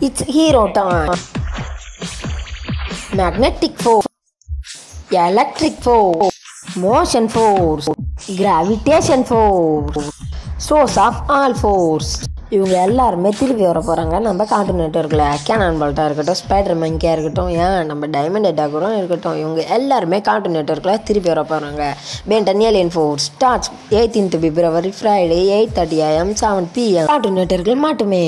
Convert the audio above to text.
It's hero time. Magnetic force, electric force, motion force, gravitation force, source of all force. இவங்க எல்லாருமே திருப்பி வர போகிறாங்க நம்ம கார்ட்டூன் நெட்ஒர்க்கில் கேனான் பால்ட்டாக இருக்கட்டும் ஸ்பைடர் மங்கியாக இருக்கட்டும் ஏன் நம்ம டைமண்ட் அட்டாக்கரும் கூட இருக்கட்டும் இவங்க எல்லாருமே கார்ட்டூன் நெட்ஒர்க்கில் திருப்பி வர போகிறாங்க Ben Ten alien force starts eighteenth February Friday eight thirty AM seven PM cartoon நெட்ஒர்க்கில் மட்டுமே.